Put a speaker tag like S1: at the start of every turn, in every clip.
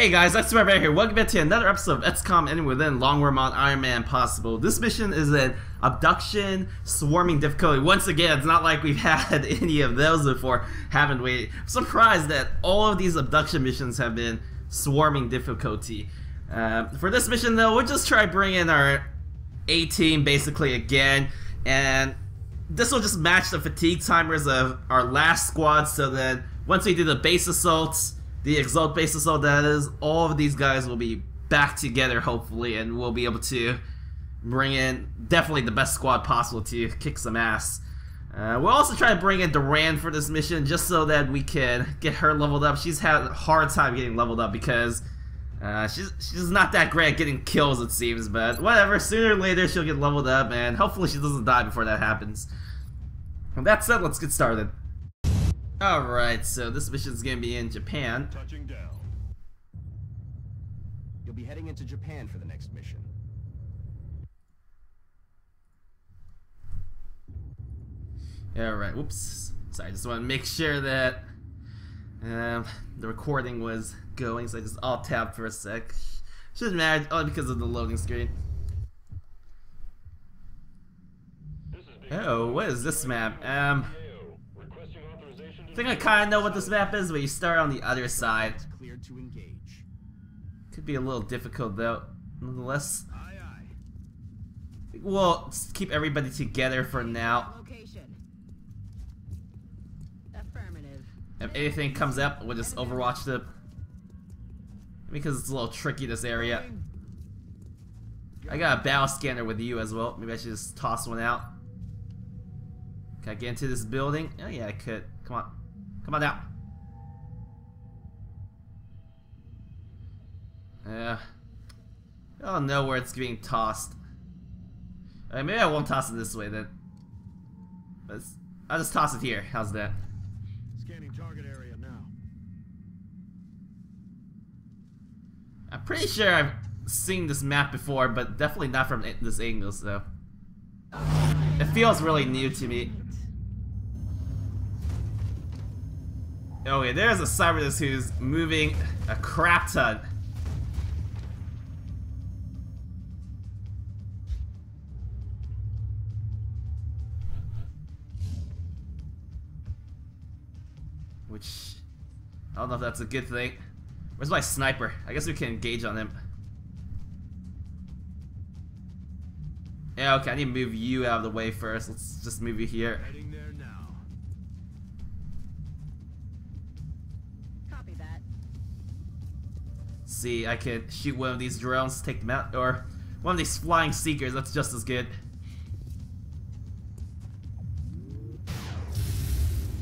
S1: Hey guys, that's Bear here. Welcome back to another episode of XCOM Enemy Within Long War Mod Iron Man Possible. This mission is an abduction swarming difficulty. Once again, it's not like we've had any of those before, haven't we? I'm surprised that all of these abduction missions have been swarming difficulty. Uh, for this mission though, we'll just try bringing our A-team basically again, and this will just match the fatigue timers of our last squad so that once we do the base assaults, the Exalt base assault that is, all of these guys will be back together hopefully and we'll be able to bring in definitely the best squad possible to kick some ass. Uh, we'll also try to bring in Duran for this mission just so that we can get her leveled up. She's had a hard time getting leveled up because uh, she's, she's not that great at getting kills it seems, but whatever, sooner or later she'll get leveled up and hopefully she doesn't die before that happens. With that said, let's get started. Alright, so this mission's gonna be in Japan.
S2: Touching down.
S3: You'll be heading into Japan for the next mission.
S1: Alright, whoops. Sorry, I just want to make sure that um, the recording was going, so I just alt tabbed for a sec. Shouldn't matter, only because of the loading screen. Oh, what is this map? Um, I think I kind of know what this map is, but you start on the other side.
S3: Cleared to engage.
S1: Could be a little difficult though, nonetheless.
S3: Aye aye.
S1: We'll keep everybody together for now.
S4: Location. Affirmative.
S1: If anything comes up, we'll just overwatch it. Because it's a little tricky this area. I got a battle scanner with you as well. Maybe I should just toss one out. Can I get into this building? Oh yeah, I could. Come on. Come on now. Yeah. Oh, I don't know where it's being tossed. Alright, maybe I won't toss it this way then. Let's, I'll just toss it here. How's that?
S2: Scanning target area now.
S1: I'm pretty sure I've seen this map before, but definitely not from this angle, so. It feels really new to me. Yeah, there's a Cybernus who's moving a crap ton. Which, I don't know if that's a good thing. Where's my sniper? I guess we can engage on him. Yeah, okay, I need to move you out of the way first. Let's just move you here. See, I could shoot one of these drones, take them out, or one of these flying seekers, that's just as good.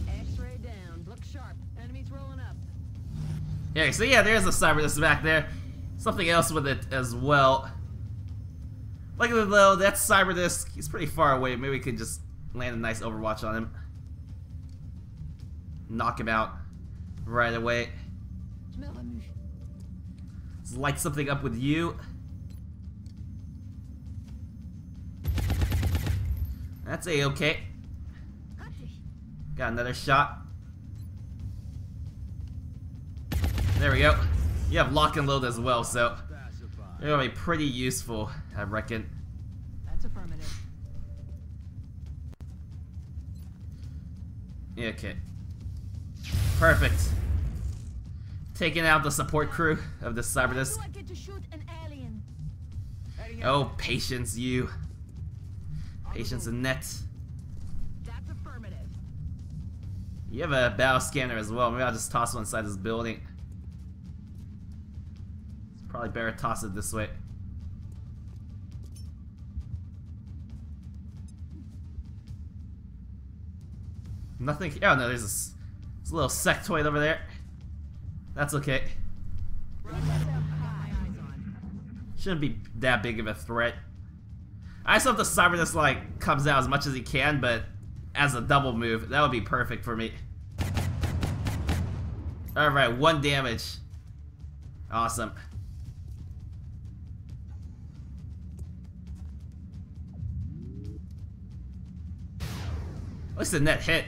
S4: X-ray down. Look sharp. Enemies rolling up.
S1: Yeah, so yeah, there's a Cybernus back there. Something else with it as well. Like though, that's Cybernus, he's pretty far away, maybe we could just land a nice overwatch on him. Knock him out right away. Let's light something up with you. That's a-okay. Got another shot. There we go. You have lock and load as well, so they're gonna be pretty useful, I reckon.
S4: That's affirmative.
S1: Yeah, okay. Perfect. Taking out the support crew of the Cybernus.
S4: Do I get to shoot an alien?
S1: Oh, patience, you. Patience Annette.
S4: That's affirmative.
S1: You have a battle scanner as well. Maybe I'll just toss one inside this building. It's probably better to toss it this way. Nothing. Oh no, there's a, s- there's a little sectoid over there. That's okay. Shouldn't be that big of a threat. I just hope the Cybernus like comes out as much as he can, but as a double move, that would be perfect for me. Alright, one damage. Awesome. At least the net hit.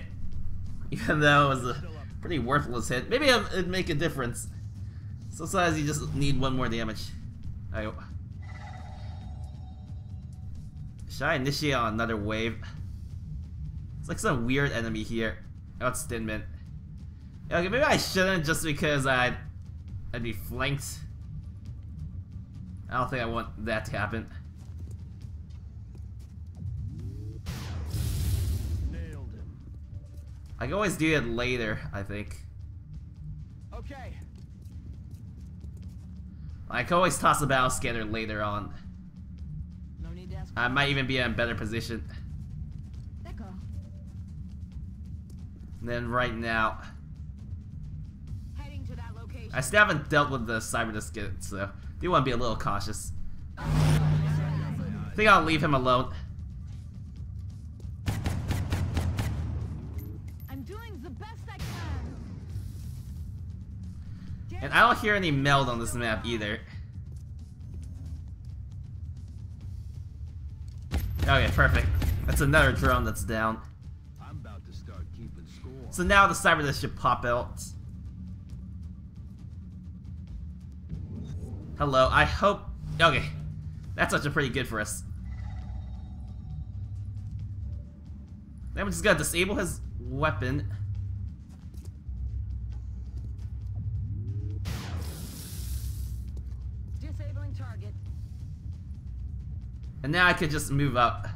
S1: Even though it was a pretty worthless hit. Maybe it'd make a difference. So sometimes you just need one more damage. I, should I initiate on another wave? It's like some weird enemy here. Oh, it's Thin Man. Okay, maybe I shouldn't just because I'd, I'd be flanked. I don't think I want that to happen. I can always do it later, I think.
S3: Okay.
S1: I can always toss a battle scanner later on.
S4: No need to ask.
S1: I might even be in a better position than right now.
S4: Heading to that location.
S1: I still haven't dealt with the cyber disc yet, so do want to be a little cautious. Uh, I think I'll leave him alone. And I don't hear any meld on this map either. Okay, perfect. That's another drone that's down.
S2: I'm about to start keeping score.
S1: So now the cyber disc should pop out. Hello, I hope... Okay, that's actually pretty good for us. Then we're just gonna disable his weapon. And now I could just move up.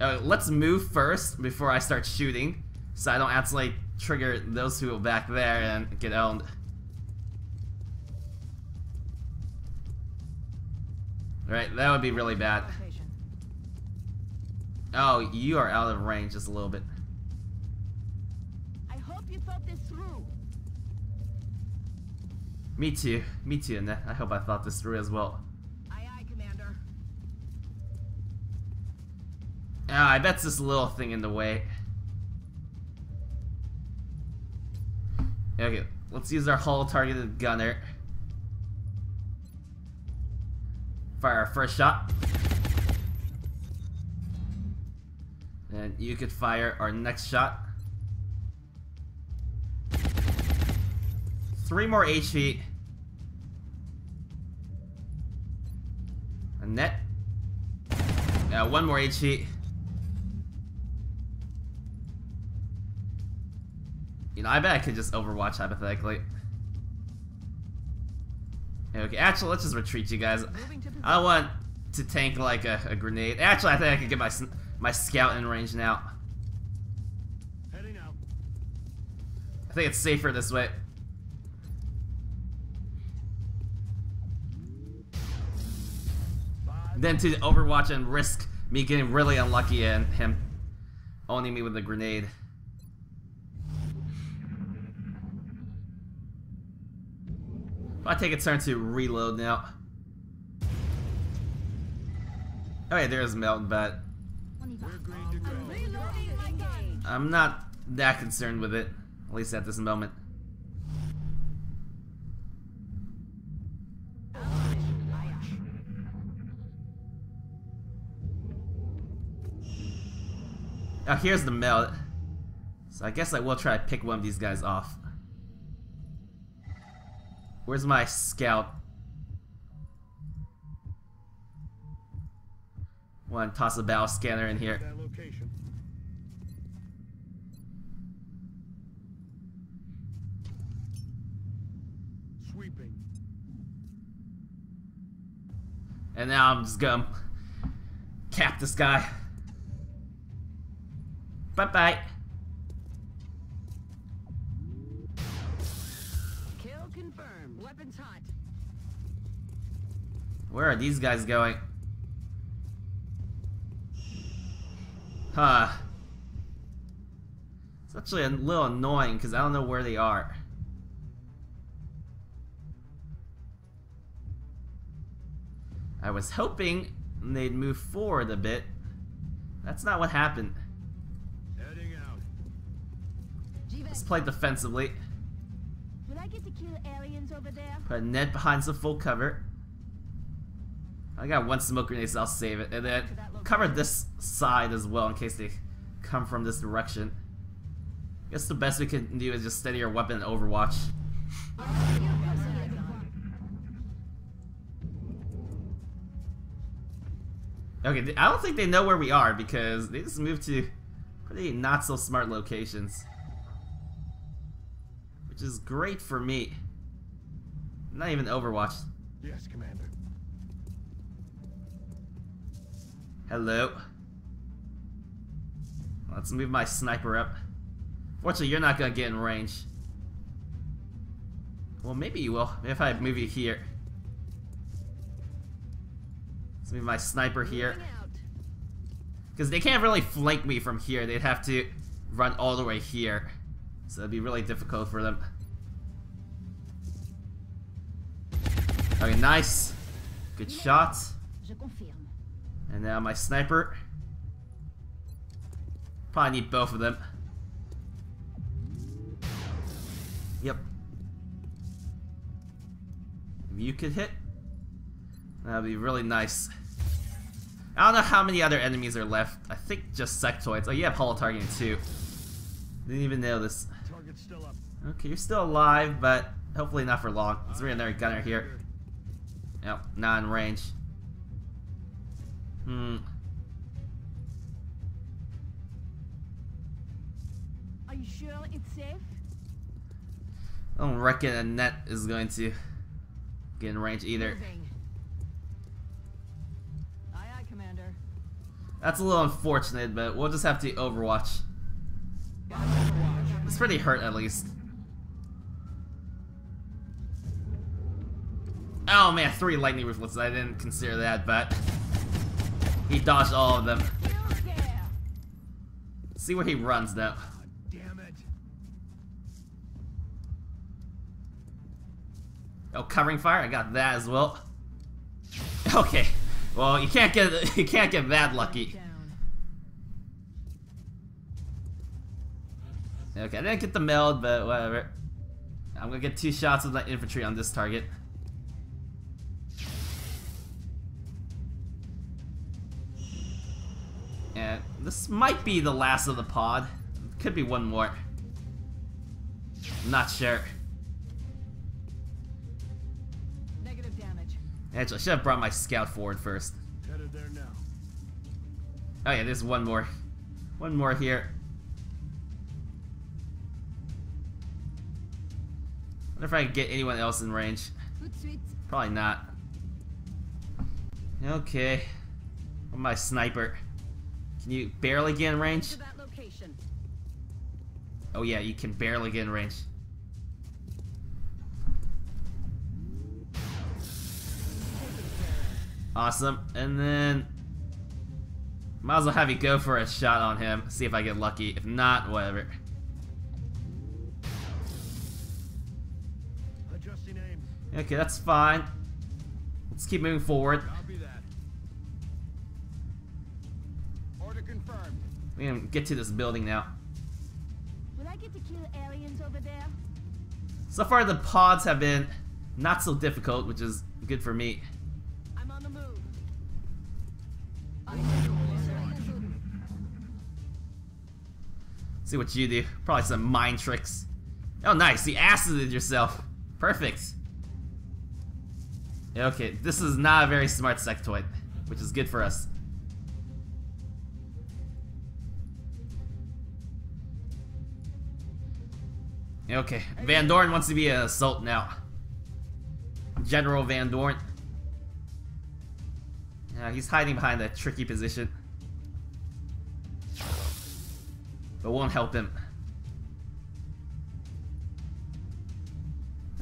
S1: Uh, let's move first before I start shooting, so I don't accidentally trigger those people back there and get owned. Right, that would be really bad. Oh, you are out of range just a little bit.
S4: I hope you thought this through.
S1: Me too. Me too, and I hope I thought this through as well. Ah, I bet it's this little thing in the way. Okay, let's use our holo targeted gunner. Fire our first shot. And you could fire our next shot. Three more HP. A net. Yeah, one more HP. You know, I bet I could just overwatch hypothetically. Okay, actually, let's just retreat, you guys. I don't want to tank like a, a grenade. Actually, I think I could get my my scout in range now. I think it's safer this way. Than to overwatch and risk me getting really unlucky and him owning me with a grenade. I take a turn to reload now. Oh, okay, there's meld, but.
S4: I'm
S1: not that concerned with it, at least at this moment. Now here's the meld. So I guess I will try to pick one of these guys off. Where's my scout? Want to toss a battle scanner in here.
S2: Sweeping.
S1: And now I'm just gonna cap this guy. Bye bye. Where are these guys going? Huh. It's actually a little annoying because I don't know where they are. I was hoping they'd move forward a bit. That's not what happened.
S2: Heading out.
S1: Let's play defensively.
S4: Will I get to kill aliens over there?
S1: Put Ned behind some full cover. I got one smoke grenade, so I'll save it. And then cover this side as well in case they come from this direction. I guess the best we can do is just steady our weapon and overwatch. Okay, I don't think they know where we are because they just moved to pretty not so smart locations. Which is great for me. Not even Overwatch.
S2: Yes, Commander.
S1: Hello. Let's move my sniper up. Fortunately, you're not gonna get in range. Well, maybe you will. If I move you here. Let's move my sniper here. Because they can't really flank me from here. They'd have to run all the way here. So it'd be really difficult for them. Okay, nice. Good shot. And now my sniper. Probably need both of them. Yep. If you could hit, that'd be really nice. I don't know how many other enemies are left. I think just sectoids. Oh, you have holo targeting too. Didn't even know this.
S2: Target's still up.
S1: Okay, you're still alive, but hopefully not for long. Let's bring another gunner here. Yep, not in range. Hmm.
S4: Are you sure it's safe?
S1: I don't reckon Annette is going to get in range either.
S4: Aye, aye, Commander.
S1: That's a little unfortunate, but we'll just have to overwatch.
S4: Overwatch.
S1: It's pretty hurt at least. Oh man, three lightning reflexes. I didn't consider that, but he dodged all of them. See where he runs
S2: it.
S1: Oh, covering fire. I got that as well. Okay. Well, you can't get you can't get that lucky. Okay, I didn't get the meld, but whatever. I'm gonna get two shots of my infantry on this target. This might be the last of the pod. Could be one more. Not sure.
S4: Negative damage.
S1: Actually, I should have brought my scout forward first.
S2: Headed there now.
S1: Oh yeah, there's one more. One more here. wonder if I can get anyone else in range.
S4: Tout de suite.
S1: Probably not. Okay. What my sniper? Can you barely get in range?
S4: To that location.
S1: Oh yeah, you can barely get in range. Awesome. And then might as well have you go for a shot on him. See if I get lucky. If not, whatever. Okay, that's fine. Let's keep moving forward.
S3: Confirmed.
S1: We can get to this building now.
S4: Will I get to kill aliens over there?
S1: So far, the pods have been not so difficult, which is good for me.
S4: I'm on the move.
S1: See what you do. Probably some mind tricks. Oh, nice. You acided yourself. Perfect. Okay, this is not a very smart sectoid, which is good for us. Okay, Van Dorn wants to be an assault now. General Van Dorn. Yeah, he's hiding behind a tricky position. But won't help him.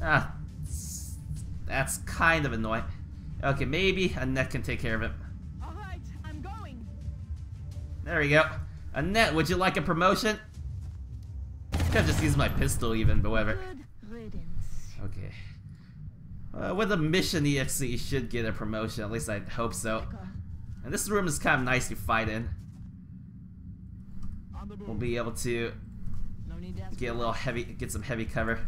S1: Ah, that's kind of annoying. Okay, maybe Annette can take care of him.
S4: All right, I'm going.
S1: There we go. Annette, would you like a promotion? Could have just used my pistol even, but whatever. Okay. Uh, with a mission EXE, you should get a promotion. At least I hope so. And this room is kind of nice to fight in.
S2: On the move.
S1: We'll be able to
S4: No need to ask
S1: get a little heavy, get some heavy cover.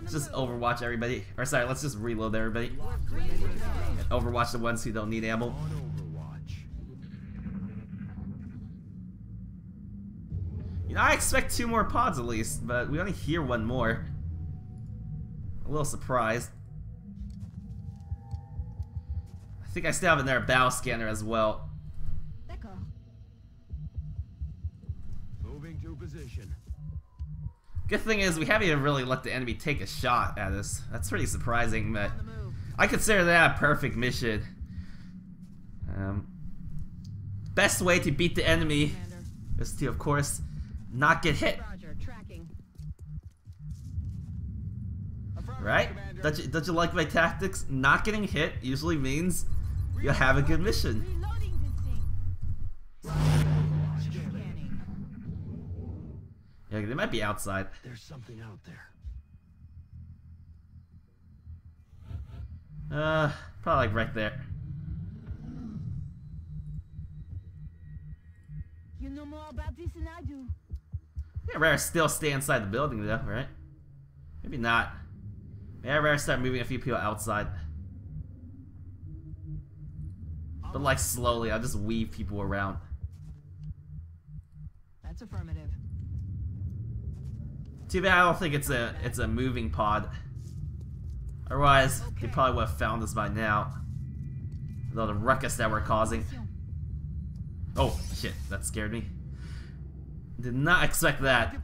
S1: Let's just overwatch everybody. Or sorry, let's just reload everybody.
S4: Ready to go.
S1: Overwatch the ones who don't need ammo. You know, I expect two more pods at least, but we only hear one more. A little surprised. I think I still have in there a bow scanner as well. Moving to position. Good thing is we haven't even really let the enemy take a shot at us. That's pretty surprising, but I consider that a perfect mission. Um, best way to beat the enemy is to, of course, not get hit.
S4: Roger. Tracking.
S3: Affirmative,
S1: Right?
S3: Commander.
S1: Don't you, don't you like my tactics? Not getting hit usually means you have a good mission.
S4: Reloading this thing. Scanning.
S1: Yeah, they might be outside.
S2: There's something out there.
S1: Uh, probably like right there.
S4: You know more about this than I do.
S1: Yeah, rather still stay inside the building though, right? Maybe not. Maybe I'd rather start moving a few people outside. But like slowly, I'll just weave people around.
S4: That's affirmative.
S1: Too bad I don't think it's a it's a moving pod. Otherwise, they probably would have found us by now. With all the ruckus that we're causing. Oh shit, that scared me. Did not expect that.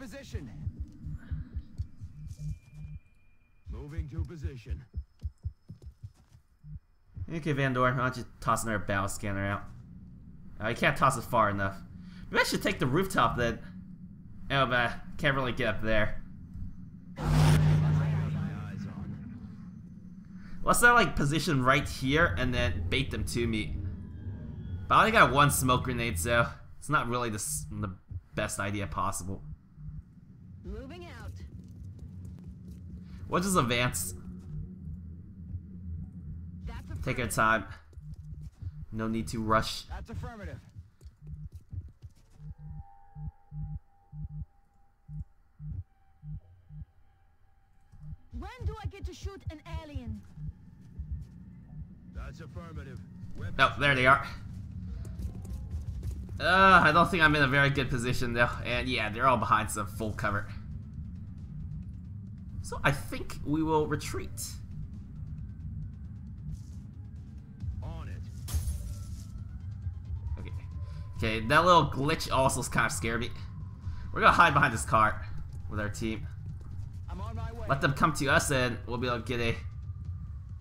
S2: Moving to position.
S1: Okay, Van Dorn, why don't you toss another battle scanner out? Uh, can't toss it far enough. Maybe I should take the rooftop then. Oh, but I can't really get up there.
S2: My eyes on.
S1: Let's not like position right here and then bait them to me. But I only got one smoke grenade, so it's not really the, the best idea possible.
S4: Moving out.
S1: What does advance.
S4: That's
S1: Take our time. No need to rush.
S3: That's affirmative.
S4: When do I get to shoot an alien?
S2: That's affirmative. Weapons
S1: Oh, there they are. Uh, I don't think I'm in a very good position though. And yeah, they're all behind some full cover. So I think we will retreat.
S2: on it.
S1: Okay. Okay, that little glitch also kind of scared me. We're gonna hide behind this car with our team.
S3: I'm on my way.
S1: Let them come to us and we'll be able to get a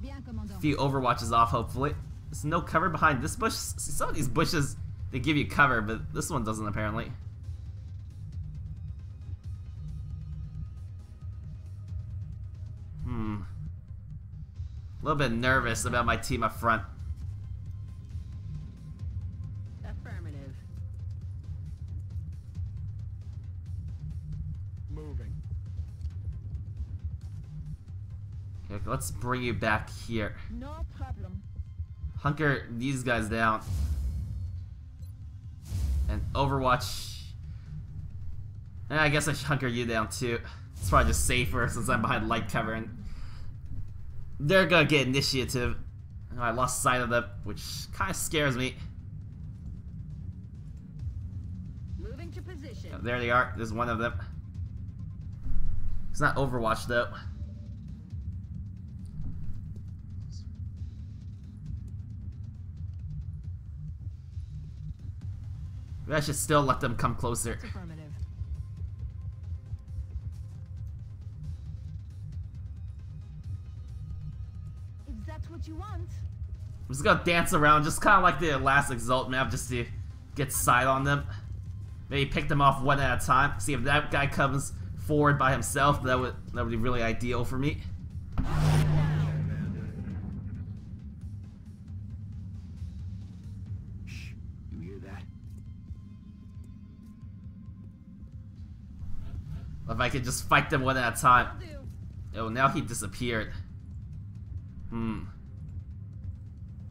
S4: Bien, commandant.
S1: few overwatches off hopefully. There's no cover behind this bush. See, some of these bushes, they give you cover, but this one doesn't apparently. Hmm. A little bit nervous about my team up front.
S4: Affirmative.
S3: Moving.
S1: Okay, let's bring you back here.
S4: No problem.
S1: Hunker these guys down. And Overwatch. And I guess I should hunker you down too. It's probably just safer since I'm behind light cover and they're gonna get initiative. I lost sight of them, which kind of scares me.
S4: Moving to position.
S1: Oh, there they are. There's one of them. It's not Overwatch though. I should still let them come closer.
S4: If that's what you want.
S1: I'm just gonna dance around, just kind of like the last Exalt map, just to get sight on them. Maybe pick them off one at a time. See if that guy comes forward by himself. That would that would be really ideal for me. Could just fight them one at a time. Oh, now he disappeared. Hmm.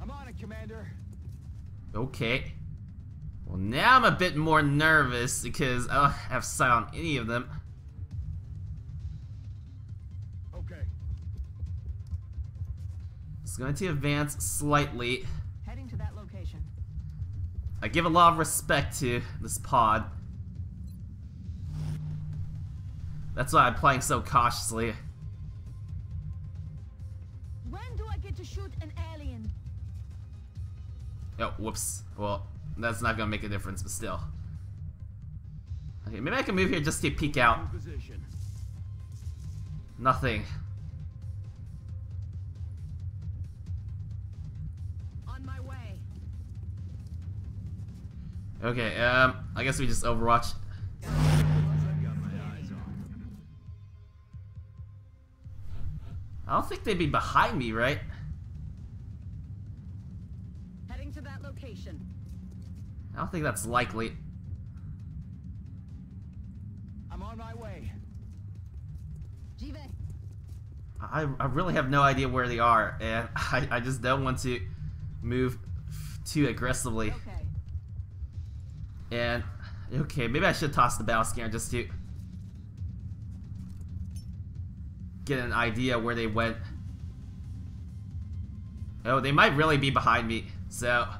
S3: I'm on it, Commander.
S1: Okay. Well, now I'm a bit more nervous because I don't have sight on any of them.
S3: Okay.
S1: It's going to advance slightly.
S4: Heading to that location.
S1: I give a lot of respect to this pod. That's why I'm playing so cautiously.
S4: When do I get to shoot an alien?
S1: Oh, whoops. Well, that's not gonna make a difference, but still. Okay, maybe I can move here just to peek out. Nothing.
S4: On my way.
S1: Okay, um, I guess we just Overwatch. I don't think they'd be behind me, right?
S4: Heading to that location.
S1: I don't think that's likely.
S3: I'm on my way.
S4: J'y.
S1: I, I really have no idea where they are, and I, I just don't want to move too aggressively.
S4: Okay.
S1: And okay, maybe I should toss the battle scanner just to get an idea where they went. Oh, they might really be behind me. So I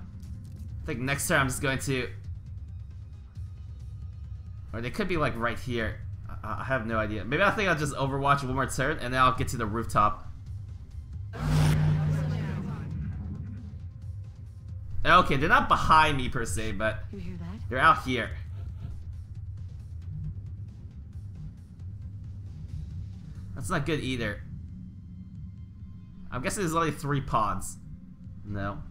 S1: think next turn I'm just going to or they could be like right here. I, I have no idea. Maybe I think I'll just overwatch one more turn and then I'll get to the rooftop. Okay, they're not behind me per se, but
S4: You hear that?
S1: they're out here. That's not good either. I'm guessing there's only three pods. No.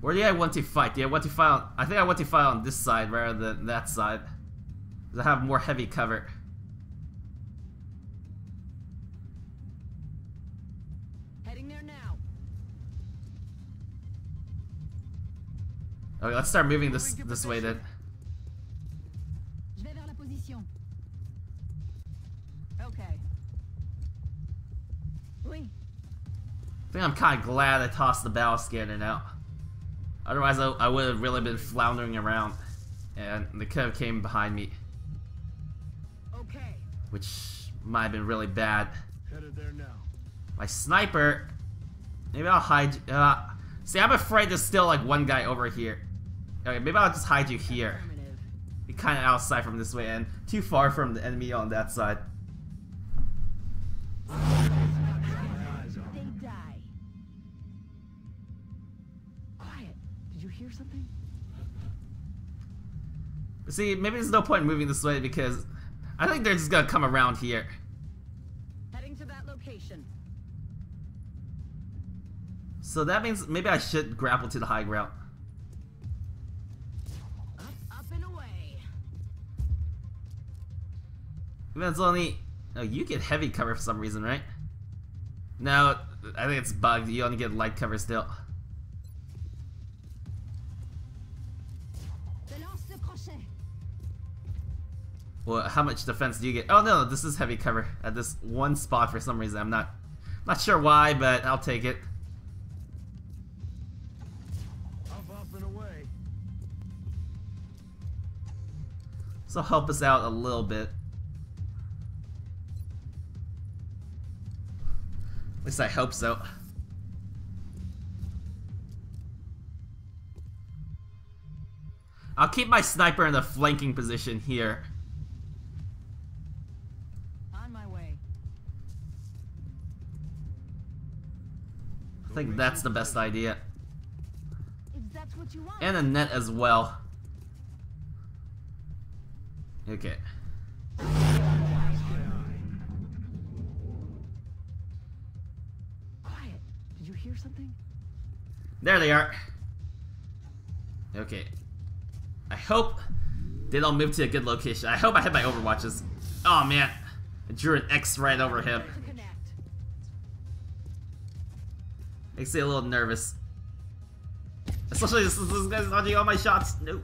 S1: Where do I want to fight? Do I want to fight on... I think I want to fight on this side rather than that side. Because I have more heavy cover.
S4: Heading there now.
S1: Okay, let's start moving this this way then. Think I'm kind of glad I tossed the battle scanner out. Otherwise, I, I would have really been floundering around, and they could have came behind me,
S4: Okay.
S1: which might have been really bad.
S3: Headed there now.
S1: My sniper, maybe I'll hide. Uh, see, I'm afraid there's still like one guy over here. Okay, maybe I'll just hide you here. Be kind of outside from this way and too far from the enemy on that side.
S4: You hear something?
S1: See, maybe there's no point in moving this way because I think they're just gonna come around here.
S4: Heading to that location.
S1: So that means maybe I should grapple to the high ground.
S4: Up, up and away.
S1: Even it's only. Oh, you get heavy cover for some reason, right? No, I think it's bugged. You only get light cover still. Well, how much defense do you get? Oh no, this is heavy cover at this one spot for some reason. I'm not, not sure why, but I'll take it.
S3: Up, up, and away.
S1: So help us out a little bit. At least I hope so. I'll keep my sniper in the flanking position here. Think that's the best idea.
S4: If that's what you want.
S1: And Annette as well. Okay.
S4: Quiet. Did you hear something?
S1: There they are. Okay. I hope they don't move to a good location. I hope I hit my overwatches. Oh man. I drew an X right over him. Makes me a little nervous. Especially this, this guy's dodging all my shots. No.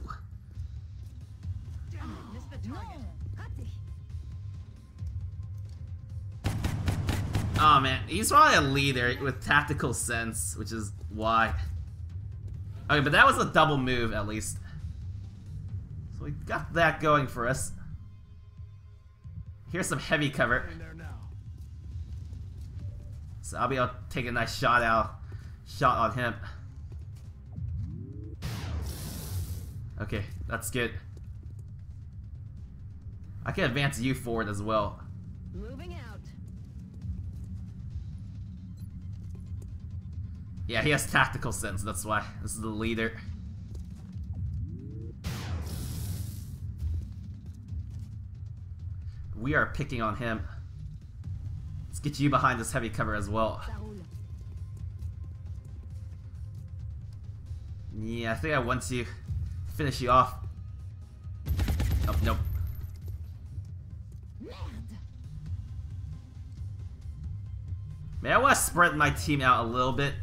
S1: Oh man, he's probably a leader with tactical sense, which is why. Okay, but that was a double move at least. So we got that going for us. Here's some heavy cover. So I'll be able to take a nice shot out shot on him. Okay, that's good. I can advance you forward as well.
S4: Moving out.
S1: Yeah, he has tactical sense, that's why. This is the leader. we are picking on him. Let's get you behind this heavy cover as well.
S4: Ça
S1: Yeah, I think I want to finish you off. Oh, nope. Man, I want to spread my team out a little bit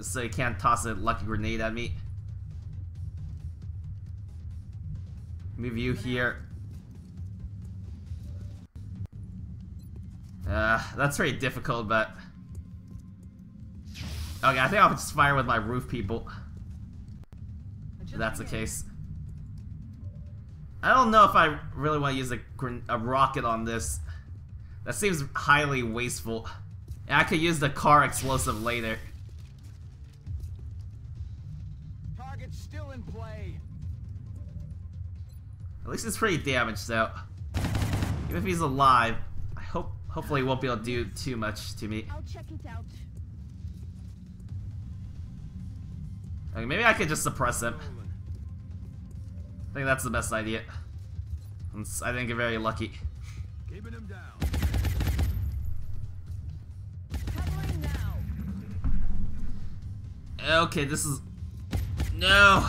S1: so you can't toss a lucky grenade at me. Move you here. Uh, that's very difficult, but... Okay, I think I'll just fire with my roof people. If that's the case. I don't know if I really want to use a, a rocket on this. That seems highly wasteful. And I could use the car explosive later.
S3: Target's still in play.
S1: At least it's pretty damaged though. Even if he's alive, I hope hopefully he won't be able to do too much to me.
S4: I'll check it out.
S1: Okay, maybe I could just suppress him. I think that's the best idea. I think you're very lucky.
S3: Keeping him down.
S1: Okay, this is... No!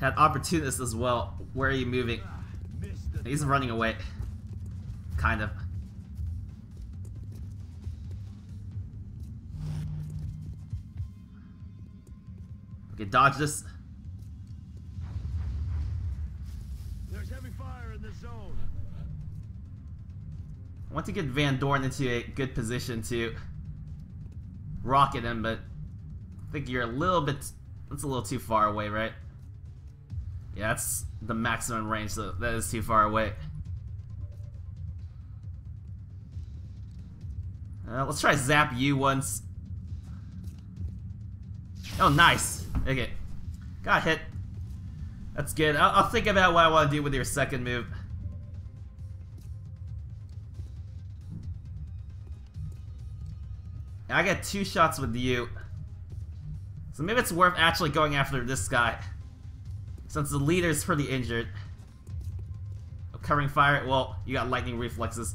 S1: Had opportunists as well. Where are you moving?
S3: Ah,
S1: He's running away. Kind of. Okay, dodge this.
S3: There's heavy fire in the zone.
S1: I want to get Van Dorn into a good position to rocket him, but I think you're a little bit. That's a little too far away, right? Yeah, that's the maximum range, so that is too far away. Uh, let's try zap you once. Oh, nice. Okay. Got hit. That's good. I'll, I'll think about what I want to do with your second move. I got two shots with you. So maybe it's worth actually going after this guy. Since the leader's pretty injured. Covering fire, well, you got lightning reflexes.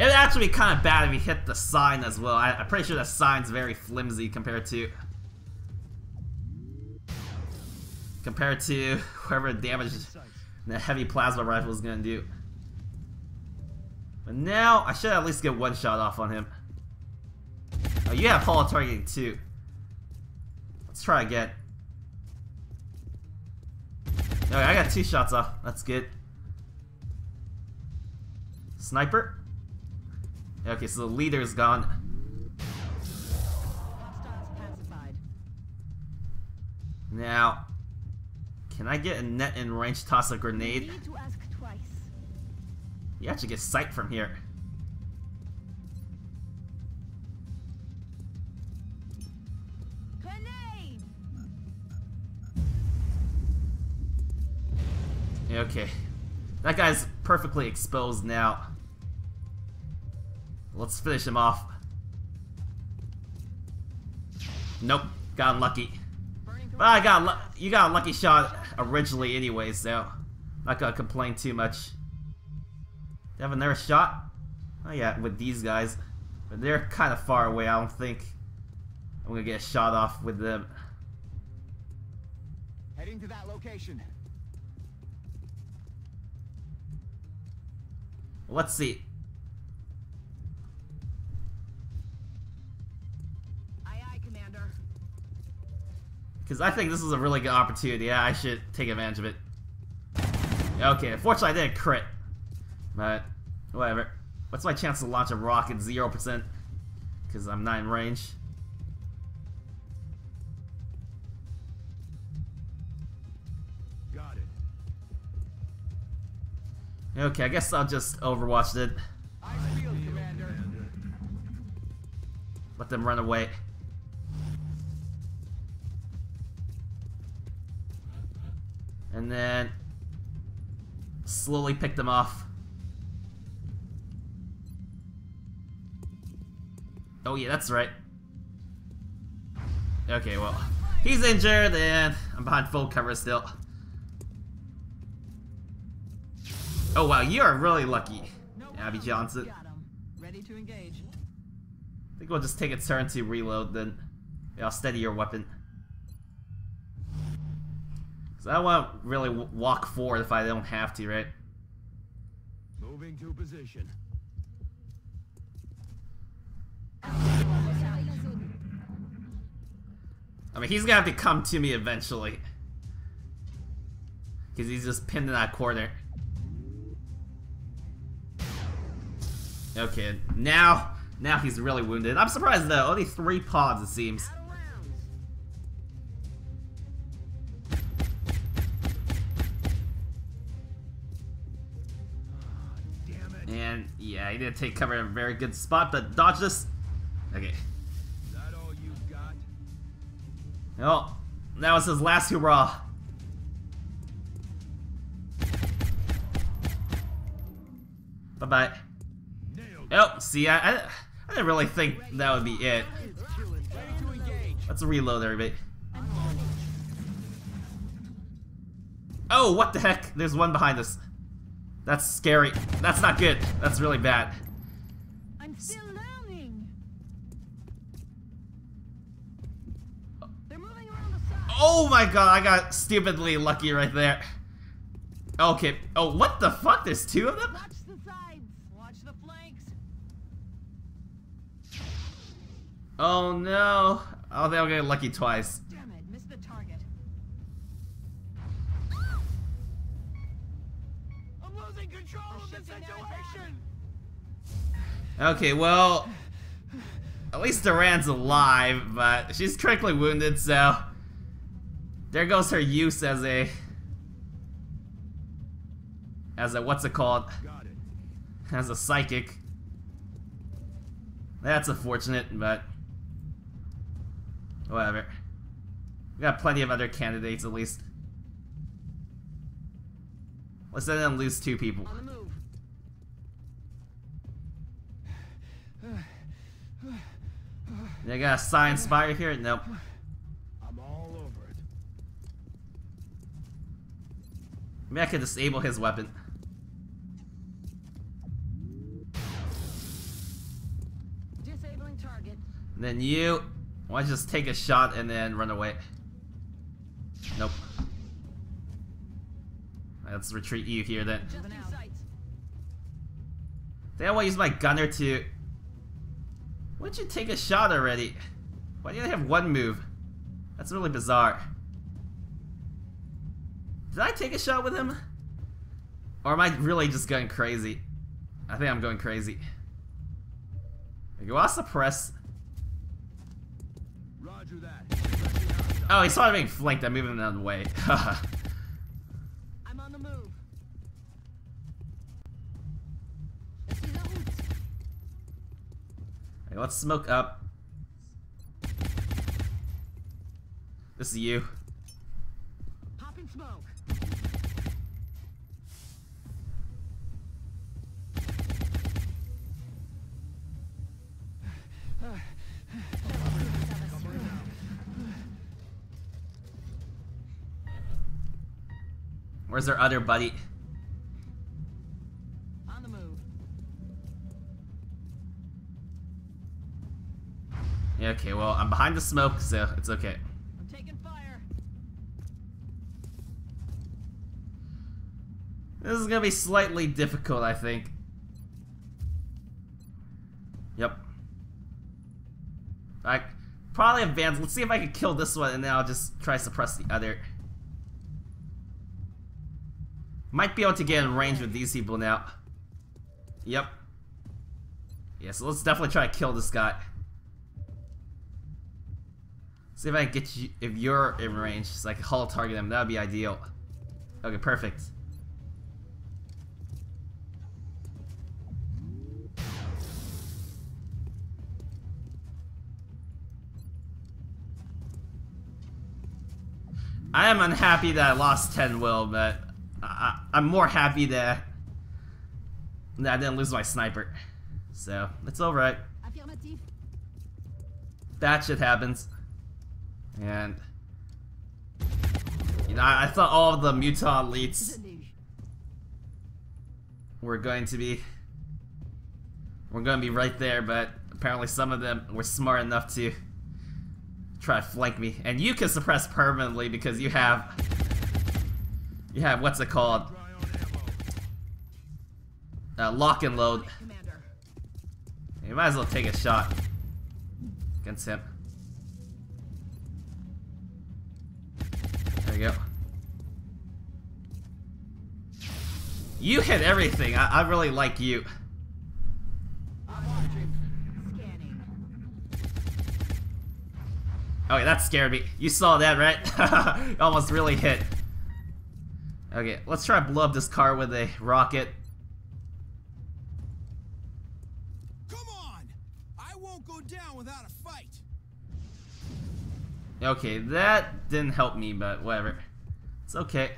S1: It would actually be kind of bad if you hit the sign as well. I, I'm pretty sure the sign's very flimsy compared to... Compared to whoever damage the heavy plasma rifle is gonna do. But now, I should at least get one shot off on him. Oh, you have holo targeting too. Let's try again. Okay, I got two shots off. That's good. Sniper. Okay, so the leader's gone. Now, can I get Annette and range toss a grenade?
S4: Need to ask twice.
S1: You actually get sight from here.
S4: Grenade!
S1: Okay. That guy's perfectly exposed now. Let's finish him off. Nope, got unlucky. But I got you got a lucky shot originally anyway, so not gonna complain too much. Do you have another shot? Oh yeah, with these guys. But they're kind of far away, I don't think I'm gonna get a shot off with them.
S3: Heading to that location.
S1: Let's see. Because I think this is a really good opportunity. Yeah, I should take advantage of it. Okay, unfortunately I didn't crit. But, whatever. What's my chance to launch a rocket? 0%. Because I'm not in range.
S3: Got it.
S1: Okay, I guess I'll just overwatch it.
S3: Commander.
S1: Let them run away. And then slowly pick them off. Oh yeah, that's right. Okay, well, he's injured and I'm behind full cover still. Oh wow, you are really lucky, Abby. Johnson.
S4: Ready to engage.
S1: I think we'll just take a turn to reload then. Yeah, I'll steady your weapon. Cause I don't want to really walk forward if I don't have to, right?
S3: Moving to position.
S1: I mean, he's gonna have to come to me eventually. Cause he's just pinned in that corner. Okay, now, now he's really wounded. I'm surprised though, only three pods it seems. Yeah, he did take cover in a very good spot, but dodge this. Okay.
S3: Is that
S1: was his last hurrah. Bye bye.
S3: Nailed.
S1: Oh, see, I, I, I didn't really think that would be it.
S3: To.
S1: Let's reload everybody. Oh, what the heck? There's one behind us. That's scary. That's not good. That's really bad.
S4: I'm still learning. They're moving around the side.
S1: Oh my god, I got stupidly lucky right there. Okay. Oh, what the fuck? There's two of them?
S4: Watch the sides. Watch the flanks.
S1: Oh no. Oh, they'll get lucky twice. Okay, well, at least Duran's alive, but she's critically wounded, so there goes her use as a as a what's it called?
S3: It.
S1: As a psychic. That's unfortunate, but whatever. We got plenty of other candidates at least. Let's let them lose two people. They got a science spire here? Nope.
S3: I'm all over it.
S1: Maybe I could disable his weapon.
S4: Disabling target.
S1: And then you, why don't just take a shot and then run away? Nope. Let's retreat you here then.
S4: Just Moving in out. sight.
S1: Then I want to use my gunner to... Why don't you take a shot already? Why do you only have one move? That's really bizarre. Did I take a shot with him? Or am I really just going crazy? I think I'm going crazy. Okay, well,
S3: i press.
S1: Oh, he saw me being flanked. I'm moving him out of the way. let's smoke up. This is you.
S4: Popping smoke.
S1: Where's our other buddy? Okay, well, I'm behind the smoke, so it's okay.
S4: I'm taking fire.
S1: This is gonna be slightly difficult, I think. Yep. I probably advance. Let's see if I can kill this one, and then I'll just try to suppress the other. Might be able to get in range with these people now. Yep. Yeah, so let's definitely try to kill this guy. See if I can get you if you're in range, so I can holo target them. That would be ideal. Okay, perfect. I am unhappy that I lost 10 will, but I, I, I'm more happy that, that I didn't lose my sniper. So, it's alright. That shit happens. And, you know, I, I thought all of the Muton elites were going to be we're going to be right there, but apparently some of them were smart enough to try to flank me. And you can suppress permanently because you have you have what's it called?
S3: Dry on ammo.
S1: Uh, lock and load. You might as well take a shot against him. Go. You hit everything. I, I really like you. Okay, that scared me. You saw that, right? Almost really hit. Okay, let's try to blow up this car with a rocket. Okay, that didn't help me, but whatever. It's okay.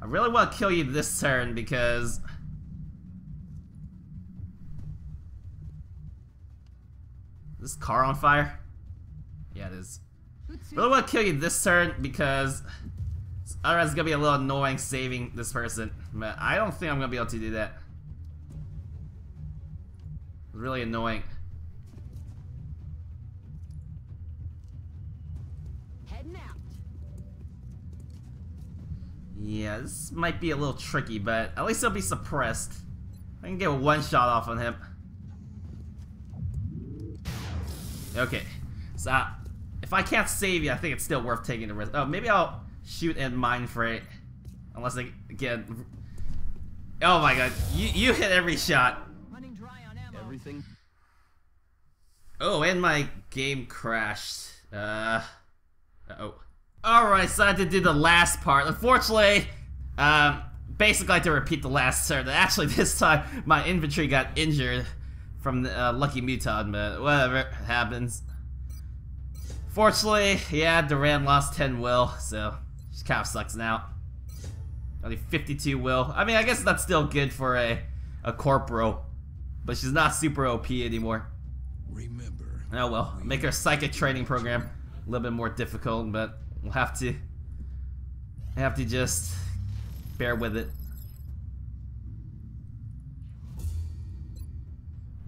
S1: I really want to kill you this turn because... Is this car on fire? Yeah, it is. Really want to kill you this turn because... Otherwise it's gonna be a little annoying saving this person. But I don't think I'm gonna be able to do that. Really annoying.
S4: Heading out.
S1: Yeah, this might be a little tricky, but at least he'll be suppressed. I can get one shot off on him. Okay, so uh, if I can't save you, I think it's still worth taking the risk. Oh, maybe I'll shoot and Mindfray, unless I get. Oh my god, you you hit every shot.
S3: Everything.
S1: Oh, and my game crashed. Uh, oh. Alright, so I had to do the last part. Unfortunately, um, basically I had to repeat the last turn. Actually, this time, my infantry got injured from the uh, Lucky Muton, but whatever, happens. Fortunately, yeah, Duran lost 10 will, so she kind of sucks now. Only 52 will. I mean, I guess that's still good for a, a corporal, but she's not super OP anymore.
S5: Remember,
S1: Oh well, make her psychic training program a little bit more difficult, but we'll have to have to just bear with it.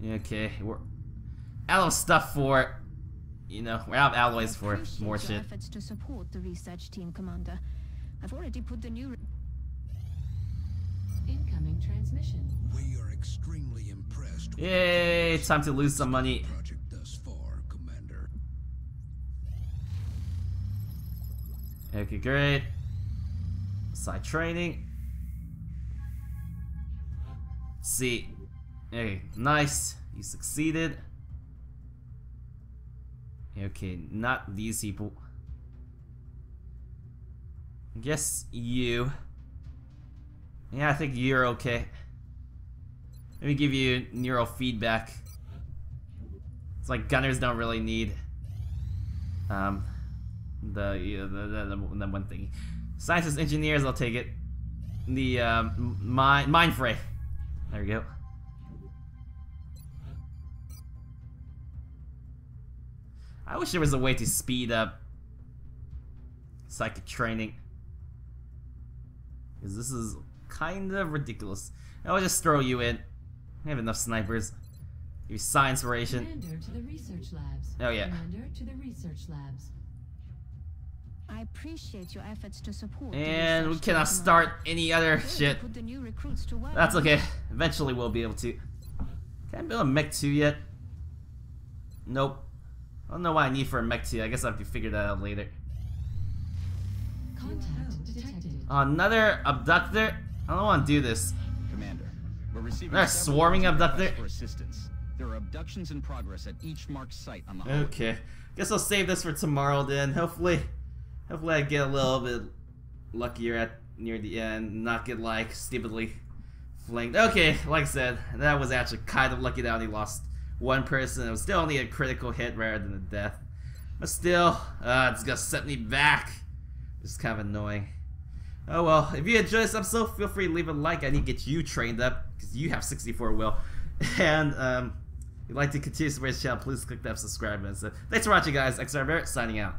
S1: Okay, we're out of stuff for you know, we're out of alloys for more shit.
S6: efforts to support the research team, Commander. I've already put the new.
S7: Incoming transmission.
S5: we are extremely impressed
S1: Yay, time to lose some money.
S5: project thus far, Commander.
S1: Okay, great. Psi training. See. Okay, nice. You succeeded. Okay, not these people. Guess you. Yeah, I think you're okay. Let me give you neural feedback. It's like gunners don't really need um the yeah, the, the, the, the one thing. Scientists, engineers, I'll take it. The um, mind mind fray. There we go. I wish there was a way to speed up psychic training. Because this is kind of ridiculous. I'll just throw you in. I have enough snipers. Give you science ration.
S7: Commander to the research labs.
S1: Oh, yeah.
S7: Commander to the research labs.
S6: I appreciate your efforts to support.
S1: And we cannot
S6: team,
S1: start any other shit.
S6: Put the new recruits to work.
S1: That's okay. Eventually we'll be able to. Can I build a mech 2 yet? Nope. I don't know what I need for a mech 2. I guess I have to figure that out later.
S7: Contact detected.
S1: Another abductor? I don't want to do this.
S8: Commander, we're receiving
S1: They're swarming
S8: urgent
S1: abductor?
S8: requests for assistance. There are abductions in progress at each marked site on the.
S1: Okay. Guess I'll save this for tomorrow then. Hopefully, hopefully I get a little bit luckier at near the end, not get like stupidly flanked. Okay, like I said, that was actually kind of lucky that I only lost one person. It was still only a critical hit rather than a death. But still, uh, it's gonna set me back. It's kind of annoying. Oh well, if you enjoyed this episode, feel free to leave a like. I need to get you trained up because you have 64 will. And um, if you'd like to continue to support this channel, please click that subscribe button. So, thanks for watching, guys. xBrownBear signing out.